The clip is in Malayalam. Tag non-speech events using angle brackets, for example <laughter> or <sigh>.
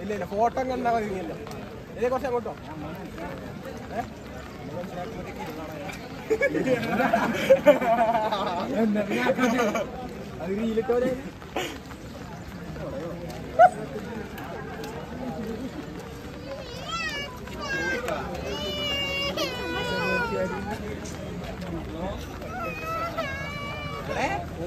ഇല്ല ഇല്ല ഫോട്ടോ കണ്ടാ മതി ഇല്ല ഇതേ കുറച്ച് അങ്ങോട്ടോ? <laughs> അത് റീലിട്ടോ